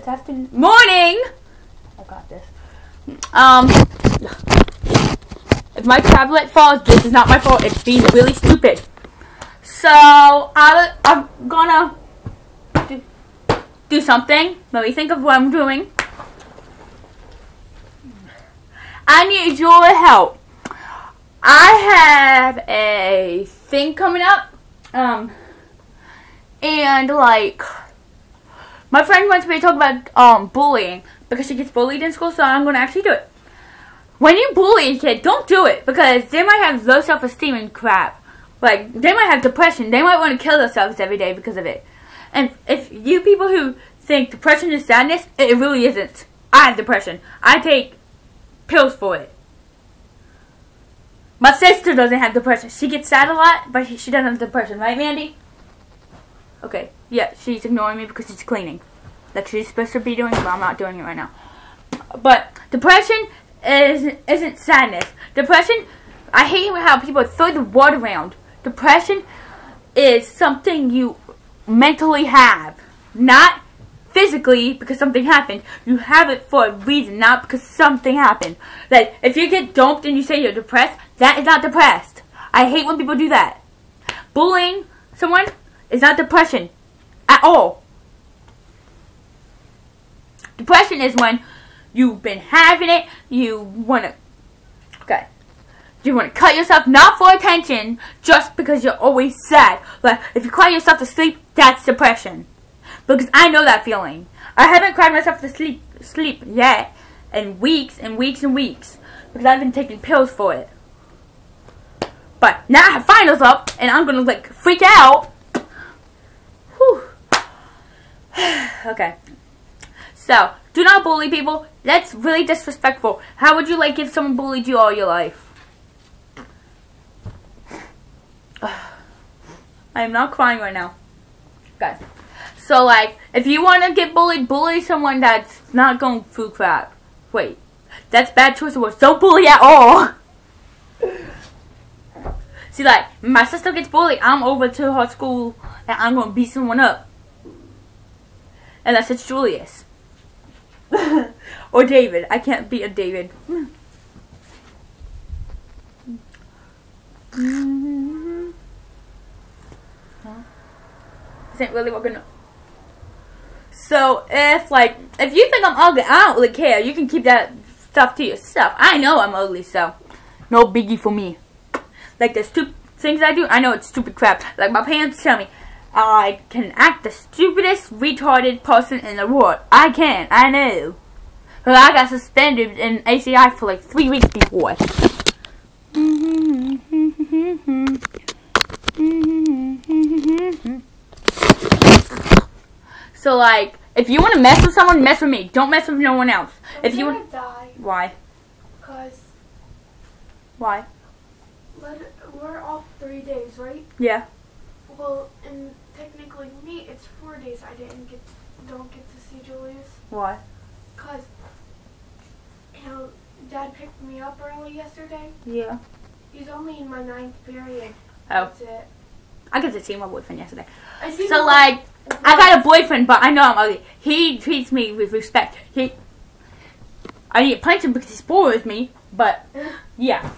It's afternoon. Morning! I got this. Um, if my tablet falls, this is not my fault. It's being really stupid. So, I, I'm gonna do, do something. Let me think of what I'm doing. I need your help. I have a thing coming up. Um, and like, my friend wants me to talk about um bullying because she gets bullied in school, so I'm gonna actually do it. When you bully a kid, don't do it because they might have low self-esteem and crap. Like, they might have depression. They might want to kill themselves every day because of it. And if you people who think depression is sadness, it really isn't. I have depression. I take pills for it. My sister doesn't have depression. She gets sad a lot, but she doesn't have depression, right, Mandy? Okay, yeah, she's ignoring me because she's cleaning. That she's supposed to be doing, but I'm not doing it right now. But depression is, isn't sadness. Depression, I hate how people throw the word around. Depression is something you mentally have, not physically because something happened. You have it for a reason, not because something happened. Like, if you get dumped and you say you're depressed, that is not depressed. I hate when people do that. Bullying someone is not depression at all. Depression is when you've been having it, you want to, okay, you want to cut yourself not for attention, just because you're always sad. Like, if you cry yourself to sleep, that's depression. Because I know that feeling. I haven't cried myself to sleep, sleep yet in weeks and weeks and weeks. Because I've been taking pills for it. But now I have finals up, and I'm gonna like freak out. okay. So, do not bully people. That's really disrespectful. How would you like if someone bullied you all your life? I am not crying right now. Guys. So, like, if you want to get bullied, bully someone that's not going through crap. Wait. That's bad choice of words. Don't bully at all. See, like, my sister gets bullied, I'm over to her school and I'm going to beat someone up. And that's it's Julius. or David. I can't beat a David. Hmm. Isn't really what gonna. So if like if you think I'm ugly, I don't really care. You can keep that stuff to yourself. I know I'm ugly, so no biggie for me. Like the stupid things I do, I know it's stupid crap. Like my parents tell me I can act the stupidest retarded person in the world. I can, I know. But I got suspended in ACI for like three weeks before. So like, if you want to mess with someone, mess with me. Don't mess with no one else. I'm if you want, die why? because Why? we're off three days, right? Yeah. Well, and technically me, it's four days. I didn't get, don't get to see Julius Why? because you know, Dad picked me up early yesterday. Yeah. He's only in my ninth period. Oh. That's it. I got to see my boyfriend yesterday. I see So like. I got a boyfriend, but I know I'm ugly. He treats me with respect. He, I need to punch him because he spoils me. But yeah,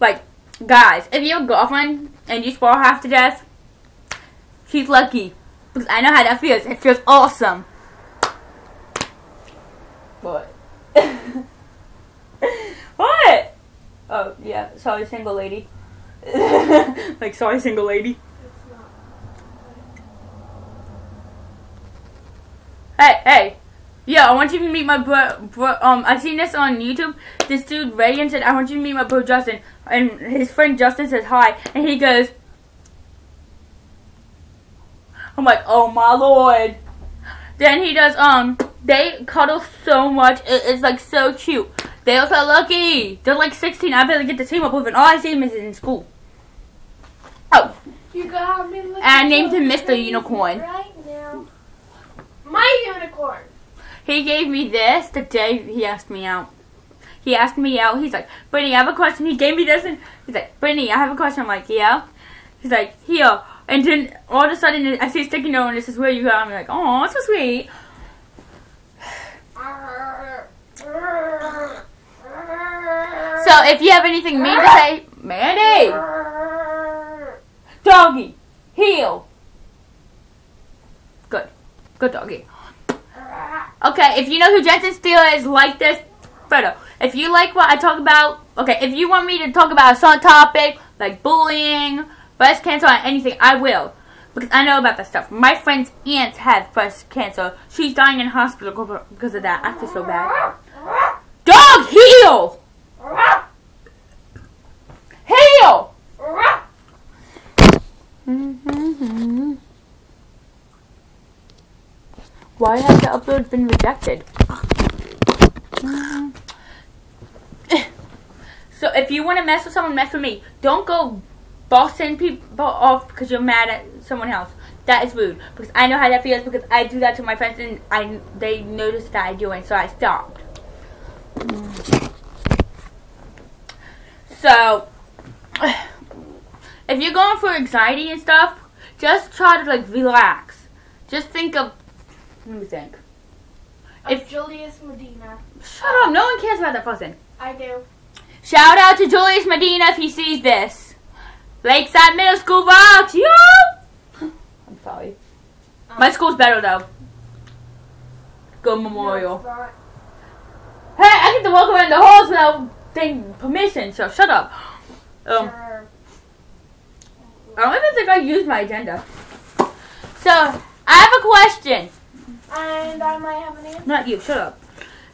like guys, if you have a girlfriend and you spoil half to death, she's lucky because I know how that feels. It feels awesome. What? what? Oh yeah, sorry, single lady. like sorry, single lady. Hey, hey. Yeah, I want you to meet my bro, bro. Um, I seen this on YouTube. This dude Reagan said, "I want you to meet my bro Justin," and his friend Justin says hi, and he goes, "I'm like, oh my lord." Then he does. Um, they cuddle so much. It, it's like so cute. They also so lucky. They're like 16. I barely get to see my boyfriend. All I see him is in school. Oh, You got me I named him Mr. Unicorn. Right now. My unicorn. He gave me this the day he asked me out. He asked me out. He's like, Brittany, I have a question. He gave me this and he's like, Brittany, I have a question. I'm like, yeah. He's like, here, And then all of a sudden I see a sticky note and it says where you are. I'm like, oh, so sweet. So if you have anything mean to say, Mandy, doggy, heel. Good, good doggy. Okay, if you know who Jensen Steele is, like this photo. If you like what I talk about, okay, if you want me to talk about a certain topic, like bullying, breast cancer, or anything, I will. Because I know about that stuff. My friend's aunt has breast cancer. She's dying in hospital because of that. I feel so bad. Dog, heel! Heel! Mm-hmm, mm-hmm. Why has the upload been rejected? So if you want to mess with someone, mess with me. Don't go bossing people off because you're mad at someone else. That is rude because I know how that feels because I do that to my friends and I they notice that I do it, so I stopped. So if you're going for anxiety and stuff, just try to like relax. Just think of let me think. If Julius Medina. Shut up! No one cares about that person. I do. Shout out to Julius Medina if he sees this. Lakeside Middle School rocks, yo! I'm sorry. My school's better though. Go Memorial. No. Hey, I get to walk around the halls without getting permission, so shut up. Um, Sure. I don't even think I used my agenda. So, I have a question. And I might have an answer. Not you, shut up.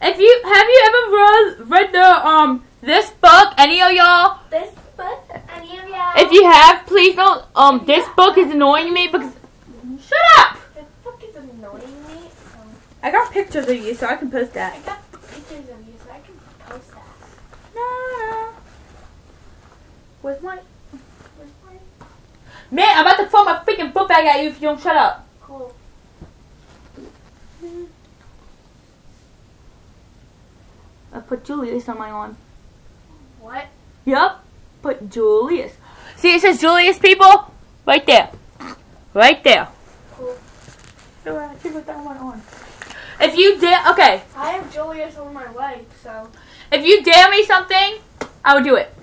If you have you ever read, read the um this book? Any of y'all? This book, any of y'all? If you have, please don't. Um, this book is annoying me because. Shut up! This book is annoying me. Um, I got pictures of you, so I can post that. I got pictures of you, so I can post that. No. Where's my Where's my man? I'm about to throw my freaking book bag at you if you don't shut up. cool? I put Julius on my arm. What? Yup. Put Julius. See, it says Julius, people. Right there. Right there. Cool. If you dare, okay. I have Julius on my leg, so If you dare me something, I will do it.